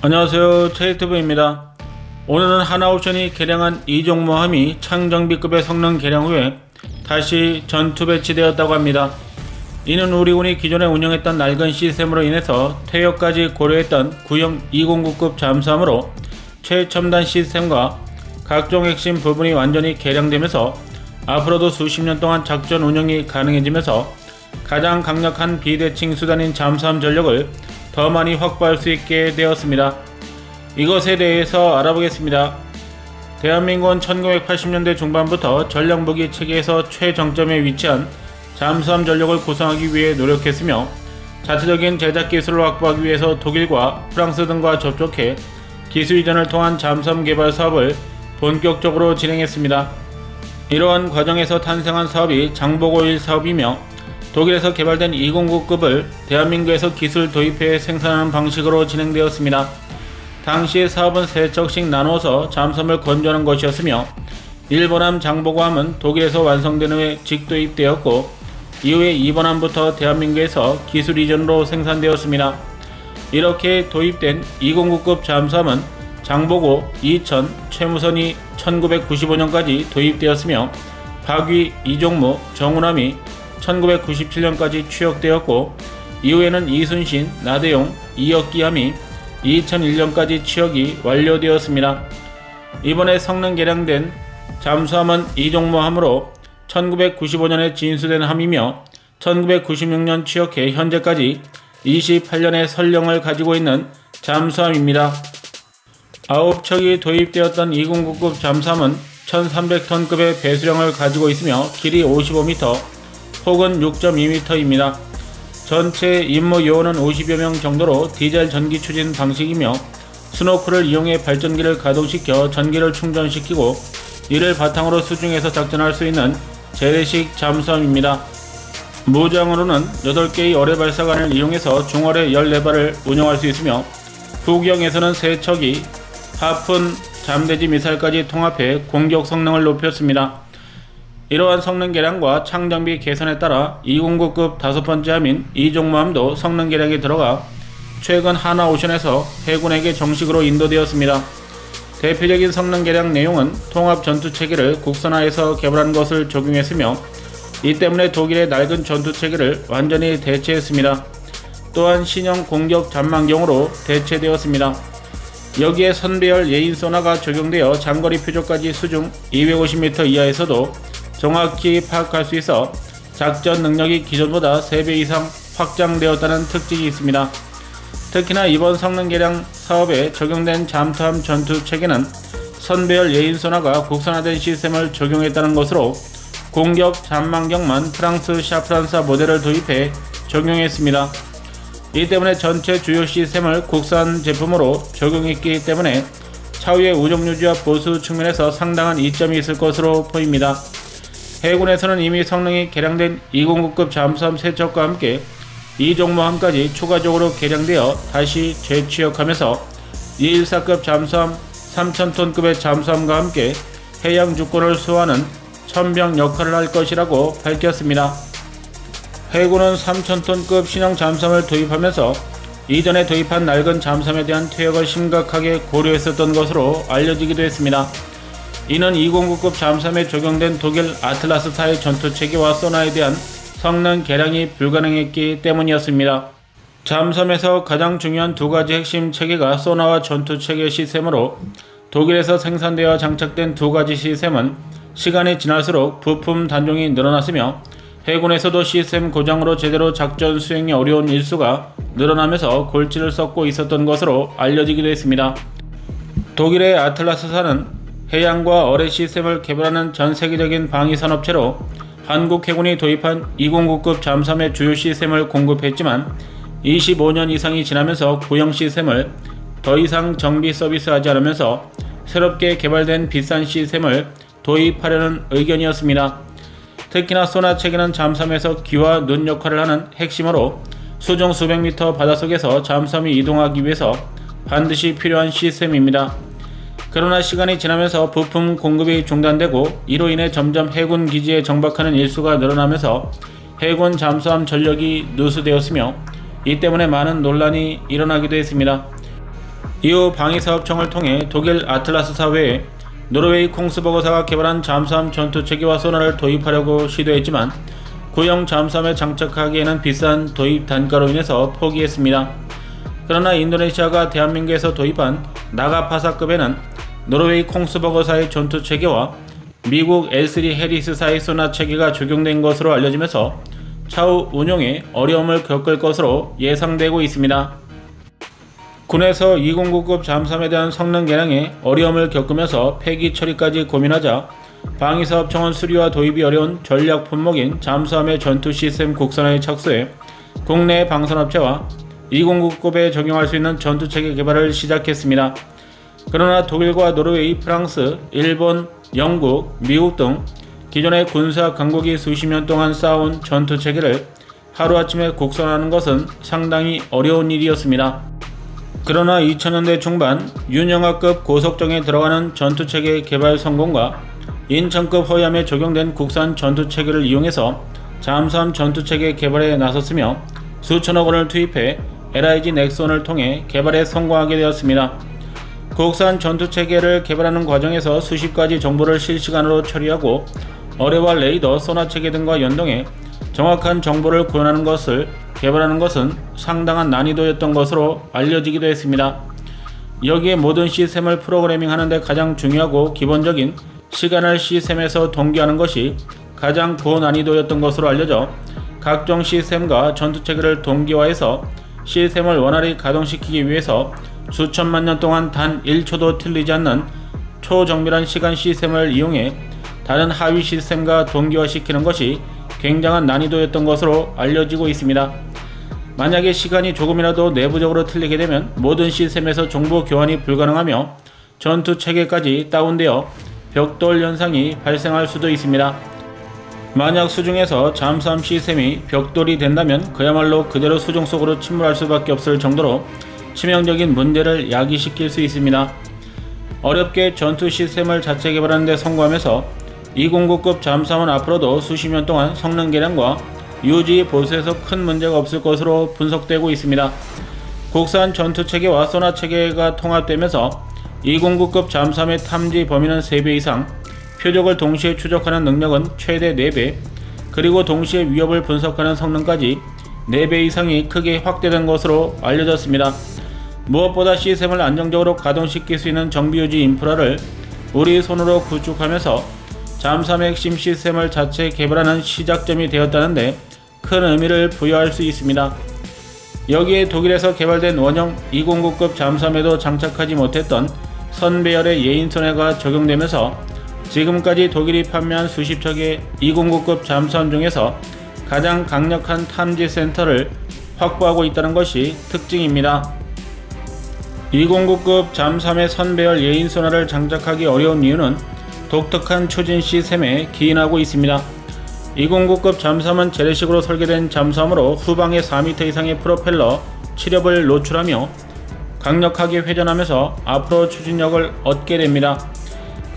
안녕하세요 체이트브입니다 오늘은 하나오션이 개량한 이종모함이 창정비급의 성능 개량 후에 다시 전투 배치되었다고 합니다. 이는 우리군이 기존에 운영했던 낡은 시스템으로 인해서 퇴역까지 고려했던 구형 209급 잠수함으로 최첨단 시스템과 각종 핵심 부분이 완전히 개량되면서 앞으로도 수십 년 동안 작전 운영이 가능해지면서 가장 강력한 비대칭 수단인 잠수함 전력을 더 많이 확보할 수 있게 되었습니다. 이것에 대해서 알아보겠습니다. 대한민국은 1980년대 중반부터 전략무기 체계에서 최정점에 위치한 잠수함 전력을 구성하기 위해 노력했으며 자체적인 제작 기술을 확보하기 위해서 독일과 프랑스 등과 접촉해 기술 이전을 통한 잠수함 개발 사업을 본격적으로 진행했습니다. 이러한 과정에서 탄생한 사업이 장보고1 사업이며 독일에서 개발된 209급을 대한민국에서 기술 도입해 생산하는 방식으로 진행되었습니다. 당시 사업은 세 척씩 나누어서 잠수함을 건조하는 것이었으며 일본함 장보고함은 독일에서 완성된 후에 직도입되었고 이후에 2번함부터 대한민국에서 기술 이전으로 생산되었습니다. 이렇게 도입된 209급 잠수함은 장보고 2000, 최무선이 1995년까지 도입되었으며 박위, 이종무, 정운함이 1997년까지 취역되었고 이후에는 이순신, 나대용, 이역기함이 2001년까지 취역이 완료되었습니다. 이번에 성능 개량된 잠수함은 이종모함으로 1995년에 진수된 함이며 1996년 취역해 현재까지 28년의 설령을 가지고 있는 잠수함입니다. 9척이 도입되었던 209급 잠수함은 1300톤급의 배수량을 가지고 있으며 길이 55m 혹은 6.2m입니다. 전체 임무 요원은 50여 명 정도로 디젤 전기 추진 방식이며 스노크를 이용해 발전기를 가동시켜 전기를 충전시키고 이를 바탕으로 수중에서 작전할 수 있는 재래식 잠수함입니다. 무장으로는 8개의 어뢰 발사관을 이용해서 중어뢰 14발을 운영할 수 있으며 북경에서는 3척이 하푼 잠대지 미사일까지 통합해 공격 성능을 높였습니다. 이러한 성능 개량과 창정비 개선에 따라 209급 다섯 번째 함인 이종모함도 성능 개량이 들어가 최근 하나오션에서 해군에게 정식으로 인도되었습니다. 대표적인 성능 개량 내용은 통합 전투 체계를 국산화해서 개발한 것을 적용했으며 이 때문에 독일의 낡은 전투 체계를 완전히 대체했습니다. 또한 신형 공격 잔망경으로 대체되었습니다. 여기에 선배열 예인 소나가 적용되어 장거리 표적까지 수중 250m 이하에서도 정확히 파악할 수 있어 작전 능력이 기존보다 3배 이상 확장되었다는 특징이 있습니다. 특히나 이번 성능 개량 사업에 적용된 잠수함 전투 체계는 선배열 예인 소나가 국산화된 시스템을 적용했다는 것으로 공격 잠망경만 프랑스 샤프란사 모델을 도입해 적용했습니다. 이 때문에 전체 주요 시스템을 국산 제품으로 적용했기 때문에 차후의 우정 유지와 보수 측면에서 상당한 이점이 있을 것으로 보입니다. 해군에서는 이미 성능이 개량된 209급 잠수함 3척과 함께 이 종모함까지 추가적으로 개량되어 다시 재취역하면서 214급 잠수함 3000톤급의 잠수함과 함께 해양 주권을 수호하는 천병 역할을 할 것이라고 밝혔습니다. 해군은 3000톤급 신형 잠수함을 도입하면서 이전에 도입한 낡은 잠수함에 대한 퇴역을 심각하게 고려했었던 것으로 알려지기도 했습니다. 이는 209급 잠수함에 적용된 독일 아틀라스타의 전투체계와 소나에 대한 성능 개량이 불가능했기 때문이었습니다. 잠수함에서 가장 중요한 두 가지 핵심 체계가 소나와 전투체계 시스템으로 독일에서 생산되어 장착된 두 가지 시스템은 시간이 지날수록 부품 단종이 늘어났으며 해군에서도 시스템 고장으로 제대로 작전 수행이 어려운 일수가 늘어나면서 골치를 썩고 있었던 것으로 알려지기도 했습니다. 독일의 아틀라스사는 해양과 어뢰 시스템을 개발하는 전 세계적인 방위산업체로 한국 해군이 도입한 209급 잠수함의 주요 시스템을 공급했지만 25년 이상이 지나면서 구형 시스템을 더 이상 정비 서비스하지 않으면서 새롭게 개발된 비싼 시스템을 도입하려는 의견이었습니다. 특히나 소나 체계는 잠수함에서 기와 눈 역할을 하는 핵심으로 수중 수백 미터 바닷속에서 잠수함이 이동하기 위해서 반드시 필요한 시스템입니다. 그러나 시간이 지나면서 부품 공급이 중단되고 이로 인해 점점 해군 기지에 정박하는 일수가 늘어나면서 해군 잠수함 전력이 누수되었으며 이 때문에 많은 논란이 일어나기도 했습니다. 이후 방위사업청을 통해 독일 아틀라스사 외에 노르웨이 콩스버거사가 개발한 잠수함 전투 체계와 소나를 도입하려고 시도했지만 구형 잠수함에 장착하기에는 비싼 도입 단가로 인해서 포기했습니다. 그러나 인도네시아가 대한민국에서 도입한 나가파사급에는 노르웨이 콩스버거사의 전투 체계와 미국 L3 해리스사의 소나 체계가 적용된 것으로 알려지면서 차후 운용에 어려움을 겪을 것으로 예상되고 있습니다. 군에서 209급 잠수함에 대한 성능 개량에 어려움을 겪으면서 폐기 처리까지 고민하자 방위사업청은 수리와 도입이 어려운 전략 품목인 잠수함의 전투 시스템 국산화에 착수해 국내 방산업체와 209급에 적용할 수 있는 전투체계 개발을 시작했습니다. 그러나 독일과 노르웨이, 프랑스, 일본, 영국, 미국 등 기존의 군사 강국이 수십 년 동안 쌓아온 전투 체계를 하루아침에 국산화하는 것은 상당히 어려운 일이었습니다. 그러나 2000년대 중반 윤영하급 고속정에 들어가는 전투체계 개발 성공과 인천급 허위함에 적용된 국산 전투체계를 이용해서 잠수함 전투체계 개발에 나섰으며 수천억 원을 투입해 LIG 넥슨을 통해 개발에 성공하게 되었습니다. 국산 전투 체계를 개발하는 과정에서 수십 가지 정보를 실시간으로 처리하고 어뢰와 레이더, 소나 체계 등과 연동해 정확한 정보를 구현하는 것을 개발하는 것은 상당한 난이도였던 것으로 알려지기도 했습니다. 여기에 모든 시스템을 프로그래밍 하는데 가장 중요하고 기본적인 시간을 시스템에서 동기하는 것이 가장 고난이도였던 것으로 알려져 각종 시스템과 전투체계를 동기화해서 시스템을 원활히 가동시키기 위해서 수천만 년 동안 단 1초도 틀리지 않는 초정밀한 시간 시스템을 이용해 다른 하위 시스템과 동기화시키는 것이 굉장한 난이도였던 것으로 알려지고 있습니다. 만약에 시간이 조금이라도 내부적으로 틀리게 되면 모든 시스템에서 정보 교환이 불가능하며 전투 체계까지 다운되어 벽돌 현상이 발생할 수도 있습니다. 만약 수중에서 잠수함 시스템이 벽돌이 된다면 그야말로 그대로 수중 속으로 침몰할 수밖에 없을 정도로 치명적인 문제를 야기시킬 수 있습니다. 어렵게 전투 시스템을 자체 개발하는 데 성공하면서 209급 잠수함은 앞으로도 수십 년 동안 성능 개량과 유지 보수에서 큰 문제가 없을 것으로 분석되고 있습니다. 국산 전투 체계와 소나 체계가 통합되면서 209급 잠수함의 탐지 범위는 3배 이상, 표적을 동시에 추적하는 능력은 최대 4배, 그리고 동시에 위협을 분석하는 성능까지 4배 이상이 크게 확대된 것으로 알려졌습니다. 무엇보다 시스템을 안정적으로 가동시킬 수 있는 정비유지 인프라를 우리 손으로 구축하면서 잠수함의 핵심 시스템을 자체 개발하는 시작점이 되었다는데 큰 의미를 부여할 수 있습니다. 여기에 독일에서 개발된 원형 209급 잠수함에도 장착하지 못했던 선배열의 예인선회가 적용되면서 지금까지 독일이 판매한 수십 척의 209급 잠수함 중에서 가장 강력한 탐지 센터를 확보하고 있다는 것이 특징입니다. 209급 잠수함의 선배열 예인 소나를 장착하기 어려운 이유는 독특한 추진 시스템에 기인하고 있습니다. 209급 잠수함은 재래식으로 설계된 잠수함으로 후방에 4m 이상의 프로펠러 치력을 노출하며 강력하게 회전하면서 앞으로 추진력을 얻게 됩니다.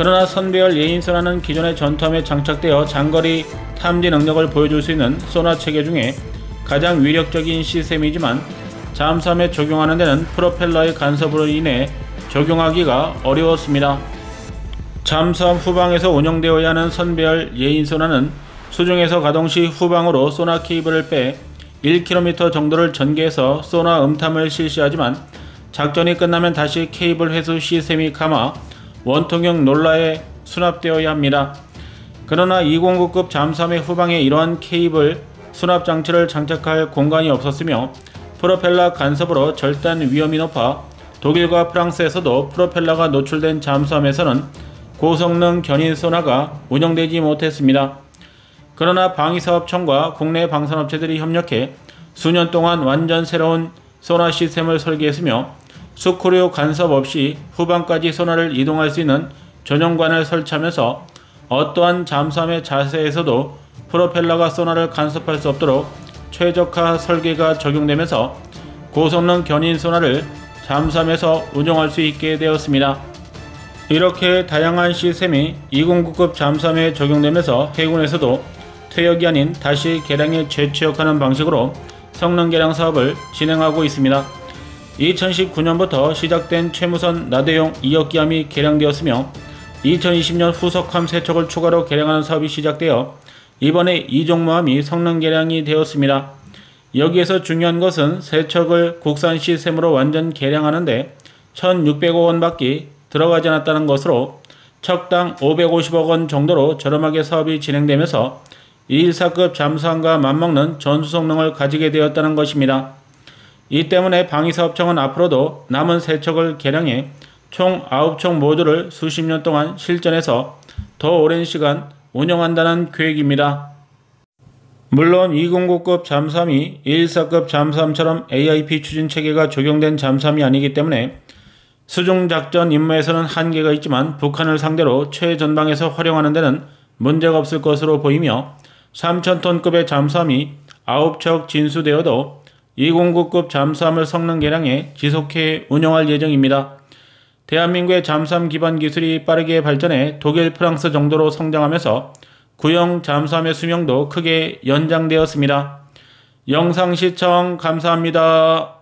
그러나 선배열 예인선화는 기존의 전투함에 장착되어 장거리 탐지 능력을 보여줄 수 있는 소나 체계 중에 가장 위력적인 시스템이지만 잠수함에 적용하는 데는 프로펠러의 간섭으로 인해 적용하기가 어려웠습니다. 잠수함 후방에서 운영되어야 하는 선배열 예인소나는 수중에서 가동 시 후방으로 소나 케이블을 빼 1km 정도를 전개해서 소나 음탐을 실시하지만 작전이 끝나면 다시 케이블 회수 시스템이 감아 원통형 놀라에 수납되어야 합니다. 그러나 209급 잠수함의 후방에 이러한 케이블 수납 장치를 장착할 공간이 없었으며 프로펠러 간섭으로 절단 위험이 높아 독일과 프랑스에서도 프로펠러가 노출된 잠수함에서는 고성능 견인 소나가 운영되지 못했습니다. 그러나 방위사업청과 국내 방산업체들이 협력해 수년 동안 완전 새로운 소나 시스템을 설계했으며 스크류 간섭 없이 후방까지 소나를 이동할 수 있는 전용관을 설치하면서 어떠한 잠수함의 자세에서도 프로펠러가 소나를 간섭할 수 없도록 최적화 설계가 적용되면서 고성능 견인 소나를 잠수함에서 운용할 수 있게 되었습니다. 이렇게 다양한 시스템이 209급 잠수함에 적용되면서 해군에서도 퇴역이 아닌 다시 개량에 재취역하는 방식으로 성능 개량 사업을 진행하고 있습니다. 2019년부터 시작된 최무선 나대용 2억 기함이 개량되었으며 2020년 후석함 세척을 추가로 개량하는 사업이 시작되어 이번에 이종모함이 성능 개량이 되었습니다. 여기에서 중요한 것은 세척을 국산 시스템으로 완전 개량하는데 1,600억 원밖에 들어가지 않았다는 것으로 척당 550억 원 정도로 저렴하게 사업이 진행되면서 214급 잠수함과 맞먹는 전수 성능을 가지게 되었다는 것입니다. 이 때문에 방위사업청은 앞으로도 남은 세척을 개량해 총 9척 모두를 수십 년 동안 실전해서 더 오랜 시간 운영한다는 계획입니다. 물론 209급 잠수함이 114급 잠수함처럼 AIP 추진 체계가 적용된 잠수함이 아니기 때문에 수중 작전 임무에서는 한계가 있지만 북한을 상대로 최전방에서 활용하는 데는 문제가 없을 것으로 보이며 3,000톤급의 잠수함이 9척 진수되어도 209급 잠수함을 성능 개량해 지속해 운영할 예정입니다. 대한민국의 잠수함 기반 기술이 빠르게 발전해 독일, 프랑스 정도로 성장하면서 구형 잠수함의 수명도 크게 연장되었습니다. 영상 시청 감사합니다.